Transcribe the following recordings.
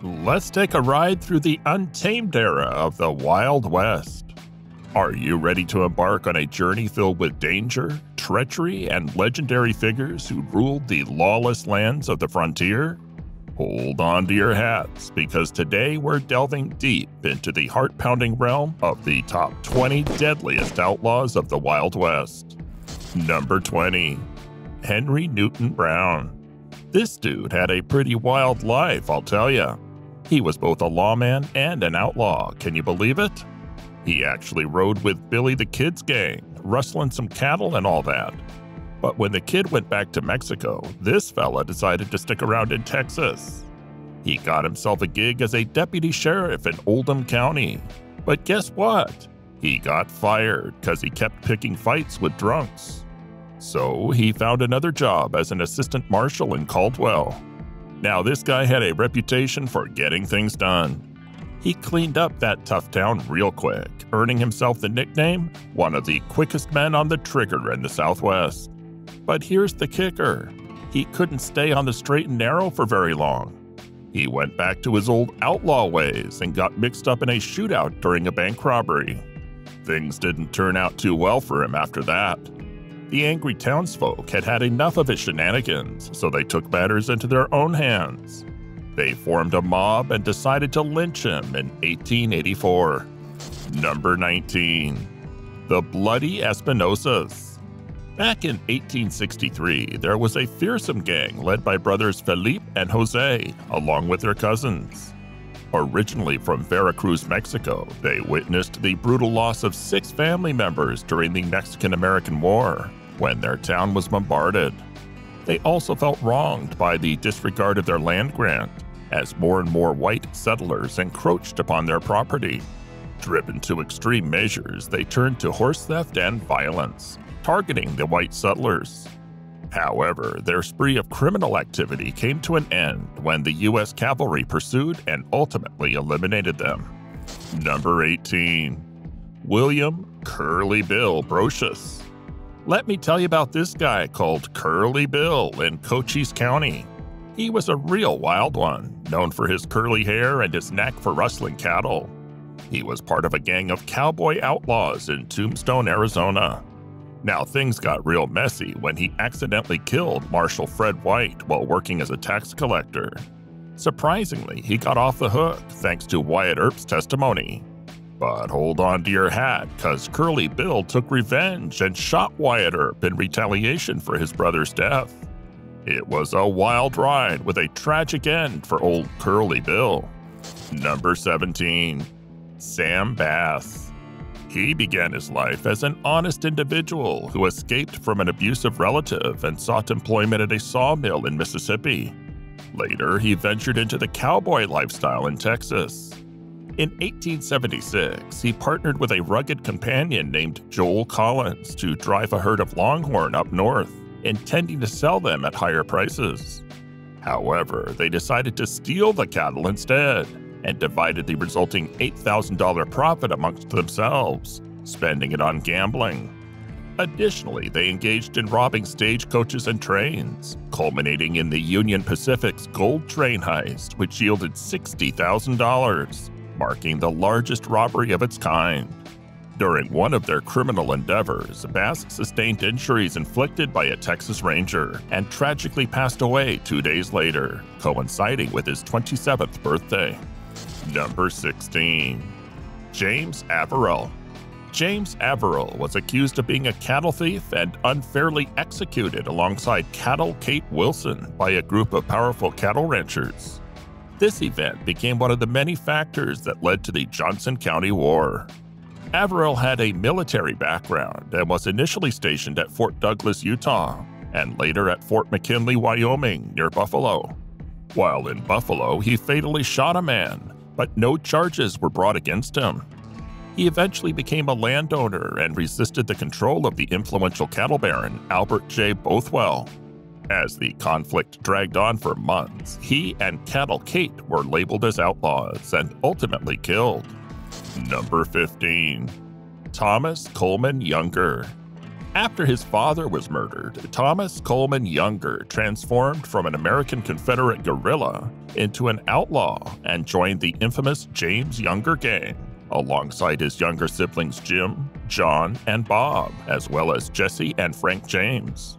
Let's take a ride through the untamed era of the Wild West. Are you ready to embark on a journey filled with danger, treachery, and legendary figures who ruled the lawless lands of the frontier? Hold on to your hats, because today we're delving deep into the heart pounding realm of the top 20 deadliest outlaws of the Wild West. Number 20 Henry Newton Brown. This dude had a pretty wild life, I'll tell ya. He was both a lawman and an outlaw, can you believe it? He actually rode with Billy the Kid's gang, rustling some cattle and all that. But when the kid went back to Mexico, this fella decided to stick around in Texas. He got himself a gig as a deputy sheriff in Oldham County. But guess what? He got fired because he kept picking fights with drunks. So he found another job as an assistant marshal in Caldwell. Now, this guy had a reputation for getting things done. He cleaned up that tough town real quick, earning himself the nickname one of the quickest men on the trigger in the Southwest. But here's the kicker he couldn't stay on the straight and narrow for very long. He went back to his old outlaw ways and got mixed up in a shootout during a bank robbery. Things didn't turn out too well for him after that. The angry townsfolk had had enough of his shenanigans, so they took matters into their own hands. They formed a mob and decided to lynch him in 1884. Number 19. The Bloody Espinosas. Back in 1863, there was a fearsome gang led by brothers Felipe and Jose, along with their cousins. Originally from Veracruz, Mexico, they witnessed the brutal loss of six family members during the Mexican American War, when their town was bombarded. They also felt wronged by the disregard of their land grant as more and more white settlers encroached upon their property. Driven to extreme measures, they turned to horse theft and violence, targeting the white settlers. However, their spree of criminal activity came to an end when the U.S. cavalry pursued and ultimately eliminated them. Number 18. William Curly Bill Brocius. Let me tell you about this guy called Curly Bill in Cochise County. He was a real wild one, known for his curly hair and his knack for rustling cattle. He was part of a gang of cowboy outlaws in Tombstone, Arizona. Now, things got real messy when he accidentally killed Marshal Fred White while working as a tax collector. Surprisingly, he got off the hook thanks to Wyatt Earp's testimony. But hold on to your hat, cause Curly Bill took revenge and shot Wyatt Earp in retaliation for his brother's death. It was a wild ride with a tragic end for old Curly Bill. Number 17. Sam Bass. He began his life as an honest individual who escaped from an abusive relative and sought employment at a sawmill in Mississippi. Later, he ventured into the cowboy lifestyle in Texas. In 1876, he partnered with a rugged companion named Joel Collins to drive a herd of longhorn up north intending to sell them at higher prices. However, they decided to steal the cattle instead and divided the resulting $8,000 profit amongst themselves, spending it on gambling. Additionally, they engaged in robbing stagecoaches and trains, culminating in the Union Pacific's gold train heist, which yielded $60,000, marking the largest robbery of its kind. During one of their criminal endeavors, Bass sustained injuries inflicted by a Texas Ranger and tragically passed away two days later, coinciding with his 27th birthday. Number 16. James Averell. James Averell was accused of being a cattle thief and unfairly executed alongside Cattle Kate Wilson by a group of powerful cattle ranchers. This event became one of the many factors that led to the Johnson County War. Averell had a military background and was initially stationed at Fort Douglas, Utah, and later at Fort McKinney, Wyoming, near Buffalo. While in Buffalo, he fatally shot a man, but no charges were brought against him. He eventually became a landowner and resisted the control of the influential cattle baron Albert J. Bothwell. As the conflict dragged on for months, he and Cattle Kate were labeled as outlaws and ultimately killed. Number 15. Thomas Coleman Younger. After his father was murdered, Thomas Coleman Younger transformed from an American Confederate guerrilla into an outlaw and joined the infamous James Younger Gang, alongside his younger siblings Jim, John, and Bob, as well as Jesse and Frank James.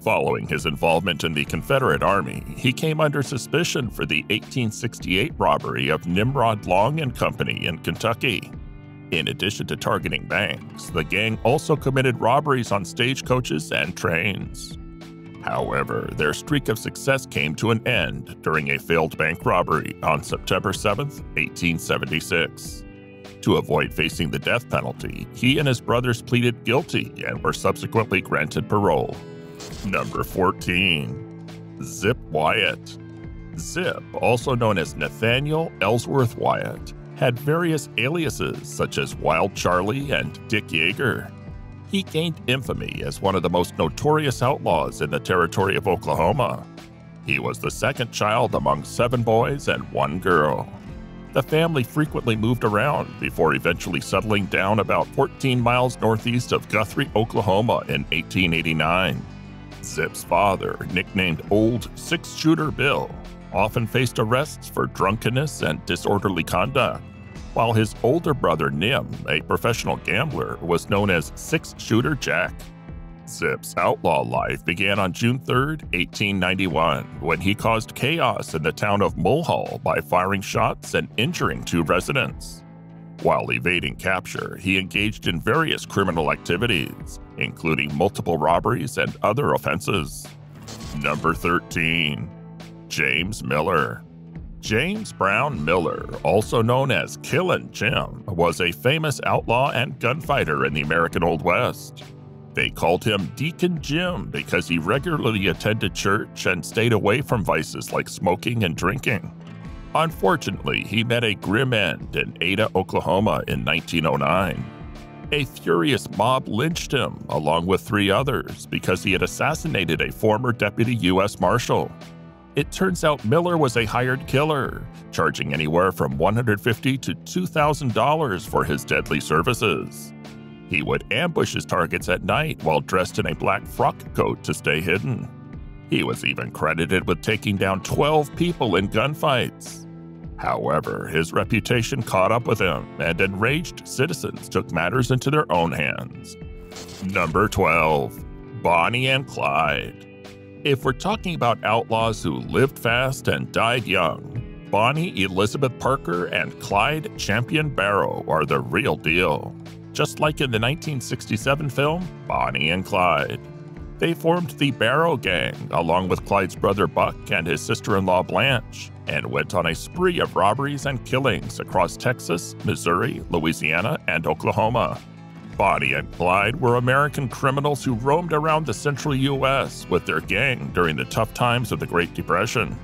Following his involvement in the Confederate Army, he came under suspicion for the 1868 robbery of Nimrod Long and Company in Kentucky. In addition to targeting banks, the gang also committed robberies on stagecoaches and trains. However, their streak of success came to an end during a failed bank robbery on September 7, 1876. To avoid facing the death penalty, he and his brothers pleaded guilty and were subsequently granted parole. Number 14. Zip Wyatt. Zip, also known as Nathaniel Ellsworth Wyatt, had various aliases such as Wild Charlie and Dick Yeager. He gained infamy as one of the most notorious outlaws in the territory of Oklahoma. He was the second child among seven boys and one girl. The family frequently moved around before eventually settling down about 14 miles northeast of Guthrie, Oklahoma in 1889. Zip's father, nicknamed Old Six Shooter Bill, often faced arrests for drunkenness and disorderly conduct while his older brother Nim, a professional gambler, was known as Six Shooter Jack. Zip's outlaw life began on June 3, 1891, when he caused chaos in the town of Mulhall by firing shots and injuring two residents. While evading capture, he engaged in various criminal activities, including multiple robberies and other offenses. Number 13. James Miller James Brown Miller, also known as Killin' Jim, was a famous outlaw and gunfighter in the American Old West. They called him Deacon Jim because he regularly attended church and stayed away from vices like smoking and drinking. Unfortunately, he met a grim end in Ada, Oklahoma in 1909. A furious mob lynched him, along with three others, because he had assassinated a former deputy U.S. Marshal. It turns out Miller was a hired killer, charging anywhere from 150 to $2,000 for his deadly services. He would ambush his targets at night while dressed in a black frock coat to stay hidden. He was even credited with taking down 12 people in gunfights. However, his reputation caught up with him, and enraged citizens took matters into their own hands. Number 12 Bonnie and Clyde. If we're talking about outlaws who lived fast and died young, Bonnie Elizabeth Parker and Clyde Champion Barrow are the real deal. Just like in the 1967 film Bonnie and Clyde. They formed the Barrow Gang along with Clyde's brother Buck and his sister in law Blanche, and went on a spree of robberies and killings across Texas, Missouri, Louisiana, and Oklahoma. And Clyde were American criminals who roamed around the central U.S. with their gang during the tough times of the Great Depression.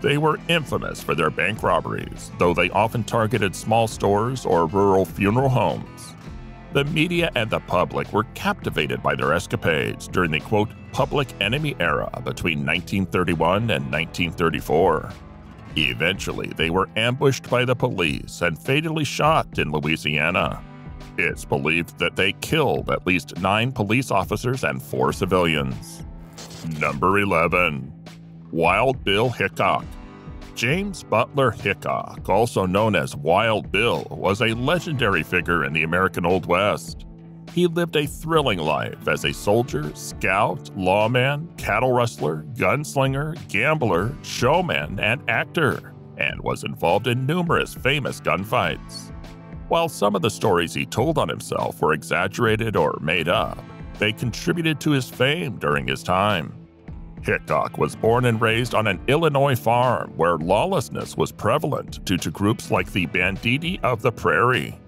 They were infamous for their bank robberies, though they often targeted small stores or rural funeral homes. The media and the public were captivated by their escapades during the quote, public enemy era between 1931 and 1934. Eventually, they were ambushed by the police and fatally shot in Louisiana. It's believed that they killed at least nine police officers and four civilians. Number 11. Wild Bill Hickok. James Butler Hickok, also known as Wild Bill, was a legendary figure in the American Old West. He lived a thrilling life as a soldier, scout, lawman, cattle rustler, gunslinger, gambler, showman, and actor, and was involved in numerous famous gunfights. While some of the stories he told on himself were exaggerated or made up, they contributed to his fame during his time. Hickok was born and raised on an Illinois farm where lawlessness was prevalent due to groups like the Banditti of the Prairie.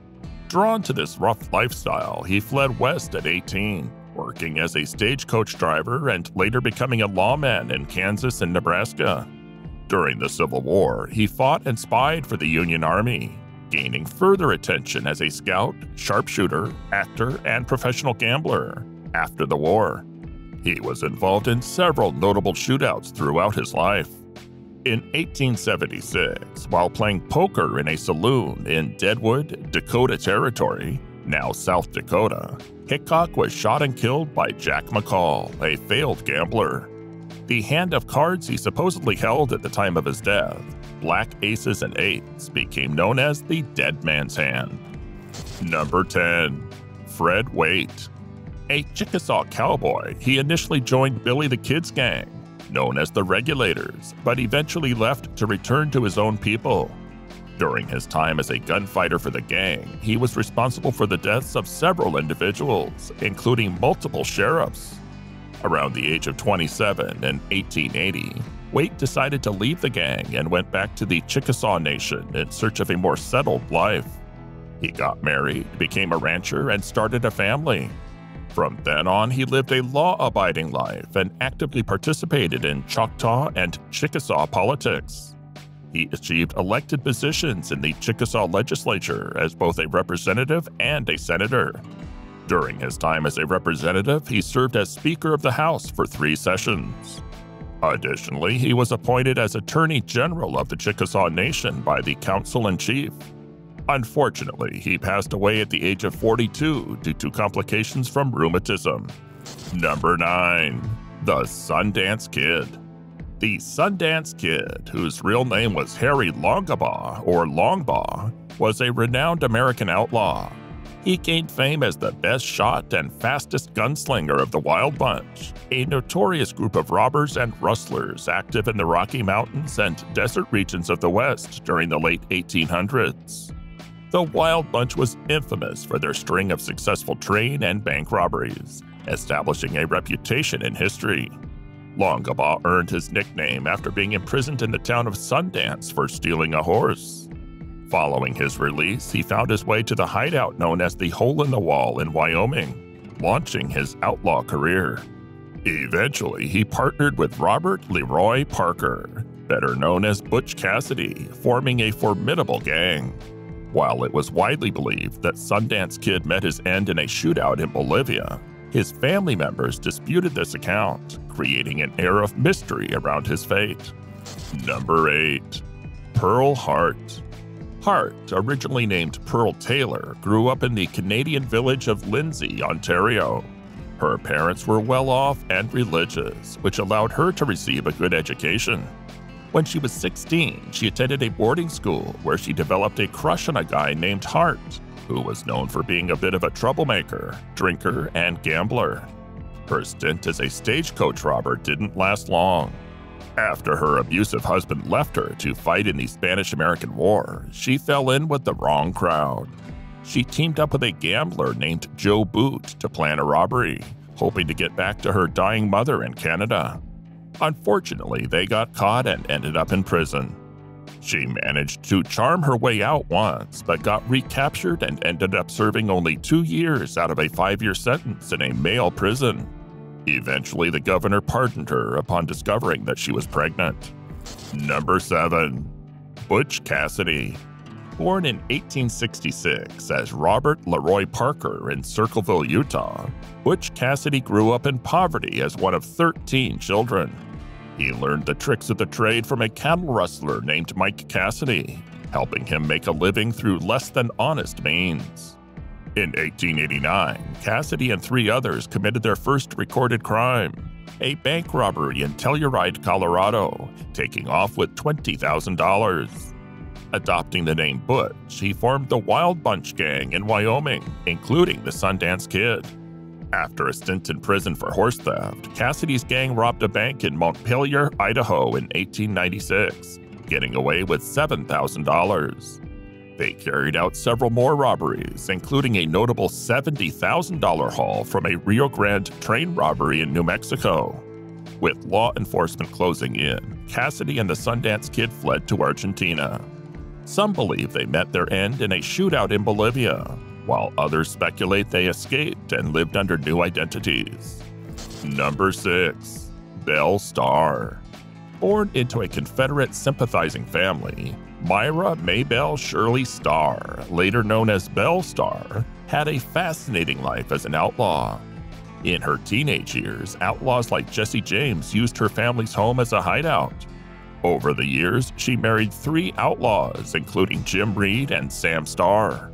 Drawn to this rough lifestyle, he fled west at 18, working as a stagecoach driver and later becoming a lawman in Kansas and Nebraska. During the Civil War, he fought and spied for the Union Army, gaining further attention as a scout, sharpshooter, actor, and professional gambler after the war. He was involved in several notable shootouts throughout his life. In 1876, while playing poker in a saloon in Deadwood, Dakota Territory, now South Dakota, Hickok was shot and killed by Jack McCall, a failed gambler. The hand of cards he supposedly held at the time of his death, black aces and eights, became known as the dead man's hand. Number 10. Fred Waite. A Chickasaw cowboy, he initially joined Billy the Kid's gang, known as the Regulators, but eventually left to return to his own people. During his time as a gunfighter for the gang, he was responsible for the deaths of several individuals, including multiple sheriffs. Around the age of 27 in 1880, Waite decided to leave the gang and went back to the Chickasaw Nation in search of a more settled life. He got married, became a rancher, and started a family. From then on, he lived a law abiding life and actively participated in Choctaw and Chickasaw politics. He achieved elected positions in the Chickasaw legislature as both a representative and a senator. During his time as a representative, he served as Speaker of the House for three sessions. Additionally, he was appointed as Attorney General of the Chickasaw Nation by the Council in Chief. Unfortunately, he passed away at the age of 42 due to complications from rheumatism. Number 9. The Sundance Kid the Sundance Kid, whose real name was Harry Longabaugh or Longbaugh, was a renowned American outlaw. He gained fame as the best shot and fastest gunslinger of the Wild Bunch, a notorious group of robbers and rustlers active in the Rocky Mountains and desert regions of the West during the late 1800s. The Wild Bunch was infamous for their string of successful train and bank robberies, establishing a reputation in history. Longabaugh earned his nickname after being imprisoned in the town of Sundance for stealing a horse. Following his release, he found his way to the hideout known as the Hole in the Wall in Wyoming, launching his outlaw career. Eventually, he partnered with Robert Leroy Parker, better known as Butch Cassidy, forming a formidable gang. While it was widely believed that Sundance Kid met his end in a shootout in Bolivia, his family members disputed this account, creating an air of mystery around his fate. Number 8. Pearl Hart Hart, originally named Pearl Taylor, grew up in the Canadian village of Lindsay, Ontario. Her parents were well off and religious, which allowed her to receive a good education. When she was 16, she attended a boarding school where she developed a crush on a guy named Hart, who was known for being a bit of a troublemaker, drinker, and gambler. Her stint as a stagecoach robber didn't last long. After her abusive husband left her to fight in the Spanish American War, she fell in with the wrong crowd. She teamed up with a gambler named Joe Boot to plan a robbery, hoping to get back to her dying mother in Canada. Unfortunately, they got caught and ended up in prison. She managed to charm her way out once, but got recaptured and ended up serving only two years out of a five year sentence in a male prison. Eventually, the governor pardoned her upon discovering that she was pregnant. Number 7. Butch Cassidy. Born in 1866 as Robert Leroy Parker in Circleville, Utah, Butch Cassidy grew up in poverty as one of 13 children. He learned the tricks of the trade from a cattle rustler named Mike Cassidy, helping him make a living through less than honest means. In 1889, Cassidy and three others committed their first recorded crime a bank robbery in Telluride, Colorado, taking off with $20,000. Adopting the name Butch, he formed the Wild Bunch Gang in Wyoming, including the Sundance Kid. After a stint in prison for horse theft, Cassidy's gang robbed a bank in Montpelier, Idaho in 1896, getting away with $7,000. They carried out several more robberies, including a notable $70,000 haul from a Rio Grande train robbery in New Mexico. With law enforcement closing in, Cassidy and the Sundance Kid fled to Argentina. Some believe they met their end in a shootout in Bolivia, while others speculate they escaped and lived under new identities. Number 6. Belle Starr Born into a Confederate sympathizing family, Myra Maybelle Shirley Starr, later known as Belle Starr, had a fascinating life as an outlaw. In her teenage years, outlaws like Jesse James used her family's home as a hideout. Over the years, she married three outlaws, including Jim Reed and Sam Starr.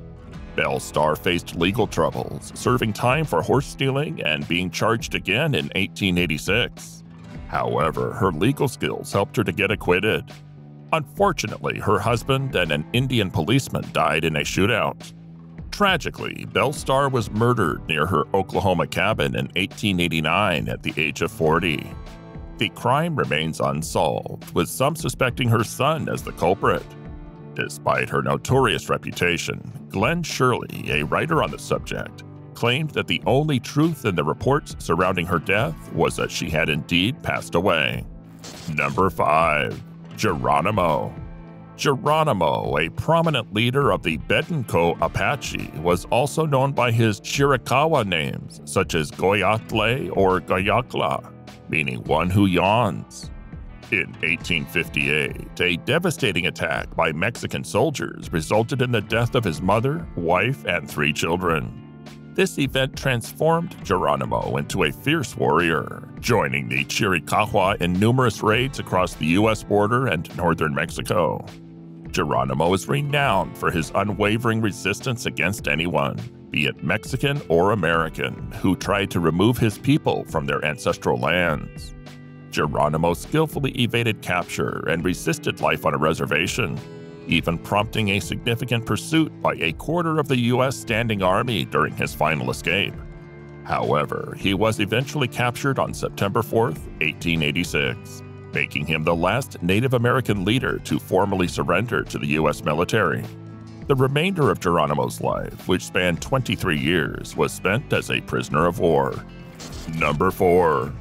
Belle Starr faced legal troubles, serving time for horse stealing and being charged again in 1886. However, her legal skills helped her to get acquitted. Unfortunately, her husband and an Indian policeman died in a shootout. Tragically, Belle Starr was murdered near her Oklahoma cabin in 1889 at the age of 40. The crime remains unsolved, with some suspecting her son as the culprit. Despite her notorious reputation, Glenn Shirley, a writer on the subject, claimed that the only truth in the reports surrounding her death was that she had indeed passed away. Number 5. Geronimo Geronimo, a prominent leader of the Bedonko Apache, was also known by his Chiricahua names, such as Goyatle or Goyakla, meaning one who yawns. In 1858, a devastating attack by Mexican soldiers resulted in the death of his mother, wife, and three children. This event transformed Geronimo into a fierce warrior, joining the Chiricahua in numerous raids across the U.S. border and northern Mexico. Geronimo is renowned for his unwavering resistance against anyone, be it Mexican or American, who tried to remove his people from their ancestral lands. Geronimo skillfully evaded capture and resisted life on a reservation, even prompting a significant pursuit by a quarter of the U.S. Standing Army during his final escape. However, he was eventually captured on September 4, 1886, making him the last Native American leader to formally surrender to the U.S. military. The remainder of Geronimo's life, which spanned 23 years, was spent as a prisoner of war. Number 4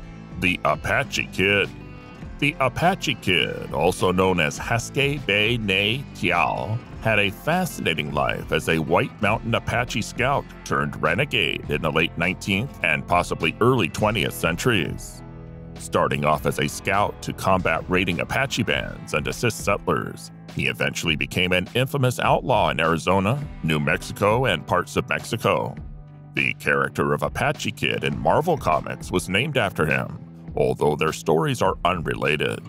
the Apache Kid. The Apache Kid, also known as Haske Bay Ne Tial, had a fascinating life as a White Mountain Apache scout turned renegade in the late 19th and possibly early 20th centuries. Starting off as a scout to combat raiding Apache bands and assist settlers, he eventually became an infamous outlaw in Arizona, New Mexico, and parts of Mexico. The character of Apache Kid in Marvel Comics was named after him, although their stories are unrelated.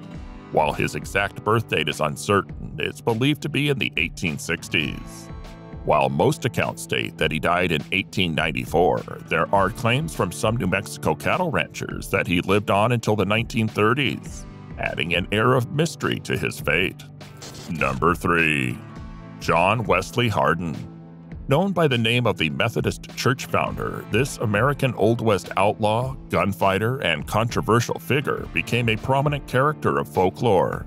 While his exact birth date is uncertain, it's believed to be in the 1860s. While most accounts state that he died in 1894, there are claims from some New Mexico cattle ranchers that he lived on until the 1930s, adding an air of mystery to his fate. Number 3. John Wesley Hardin Known by the name of the Methodist Church founder, this American Old West outlaw, gunfighter, and controversial figure became a prominent character of folklore.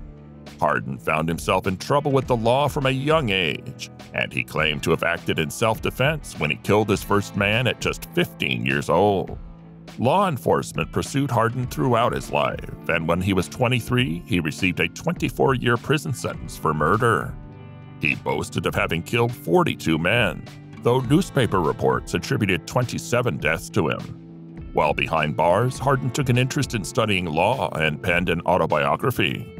Hardin found himself in trouble with the law from a young age, and he claimed to have acted in self defense when he killed his first man at just 15 years old. Law enforcement pursued Hardin throughout his life, and when he was 23, he received a 24 year prison sentence for murder. He boasted of having killed 42 men, though newspaper reports attributed 27 deaths to him. While behind bars, Hardin took an interest in studying law and penned an autobiography.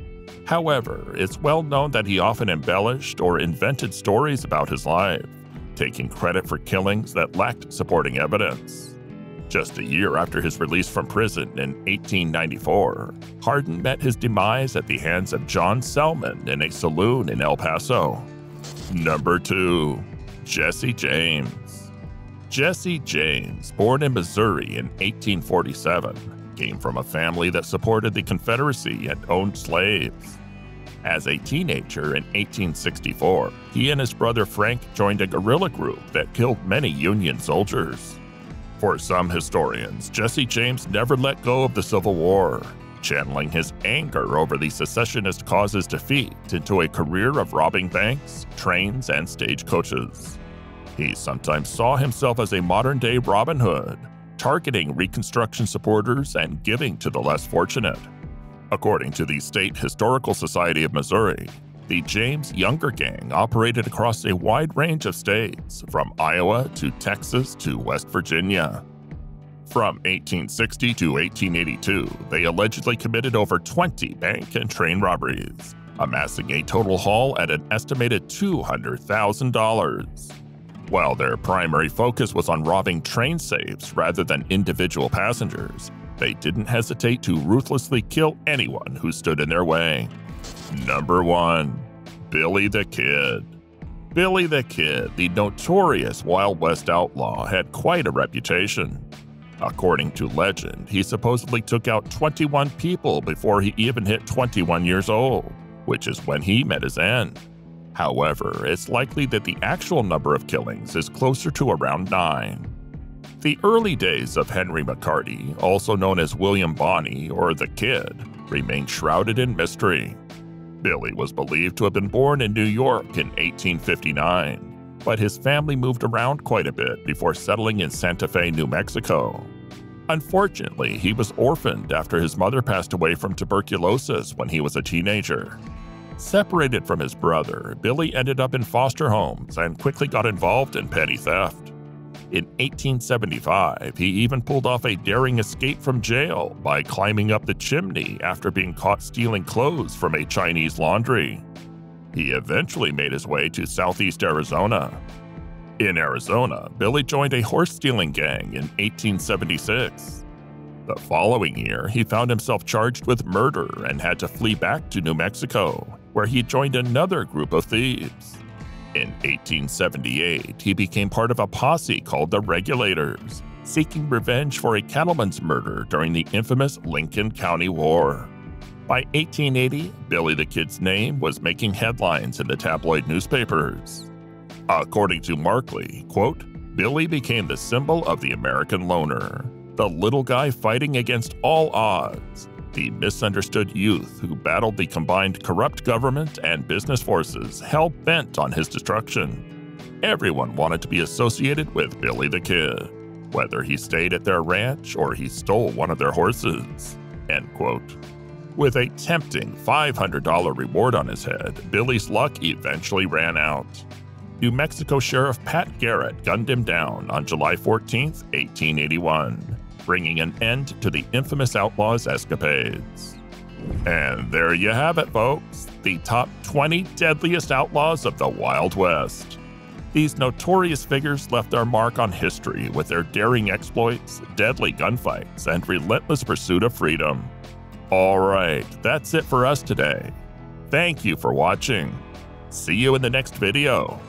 However, it's well known that he often embellished or invented stories about his life, taking credit for killings that lacked supporting evidence. Just a year after his release from prison in 1894, Hardin met his demise at the hands of John Selman in a saloon in El Paso. Number 2. Jesse James Jesse James, born in Missouri in 1847, came from a family that supported the Confederacy and owned slaves. As a teenager in 1864, he and his brother Frank joined a guerrilla group that killed many Union soldiers. For some historians, Jesse James never let go of the Civil War, channeling his anger over the secessionist cause's defeat into a career of robbing banks, trains, and stagecoaches. He sometimes saw himself as a modern day Robin Hood, targeting Reconstruction supporters and giving to the less fortunate. According to the State Historical Society of Missouri, the James Younger Gang operated across a wide range of states, from Iowa to Texas to West Virginia. From 1860 to 1882, they allegedly committed over 20 bank and train robberies, amassing a total haul at an estimated $200,000. While their primary focus was on robbing train safes rather than individual passengers, they didn't hesitate to ruthlessly kill anyone who stood in their way. Number 1. Billy the Kid Billy the Kid, the notorious Wild West outlaw, had quite a reputation. According to legend, he supposedly took out 21 people before he even hit 21 years old, which is when he met his end. However, it's likely that the actual number of killings is closer to around 9. The early days of Henry McCarty, also known as William Bonney or the Kid, remain shrouded in mystery. Billy was believed to have been born in New York in 1859 but his family moved around quite a bit before settling in Santa Fe, New Mexico. Unfortunately, he was orphaned after his mother passed away from tuberculosis when he was a teenager. Separated from his brother, Billy ended up in foster homes and quickly got involved in petty theft. In 1875, he even pulled off a daring escape from jail by climbing up the chimney after being caught stealing clothes from a Chinese laundry. He eventually made his way to southeast Arizona. In Arizona, Billy joined a horse stealing gang in 1876. The following year, he found himself charged with murder and had to flee back to New Mexico, where he joined another group of thieves. In 1878, he became part of a posse called the Regulators, seeking revenge for a cattleman's murder during the infamous Lincoln County War. By 1880, Billy the Kid's name was making headlines in the tabloid newspapers. According to Markley, quote, Billy became the symbol of the American loner, the little guy fighting against all odds, the misunderstood youth who battled the combined corrupt government and business forces hell bent on his destruction. Everyone wanted to be associated with Billy the Kid, whether he stayed at their ranch or he stole one of their horses. End quote. With a tempting $500 reward on his head, Billy's luck eventually ran out. New Mexico Sheriff Pat Garrett gunned him down on July 14, 1881, bringing an end to the infamous outlaw's escapades. And there you have it, folks the top 20 deadliest outlaws of the Wild West. These notorious figures left their mark on history with their daring exploits, deadly gunfights, and relentless pursuit of freedom. All right, that's it for us today. Thank you for watching. See you in the next video.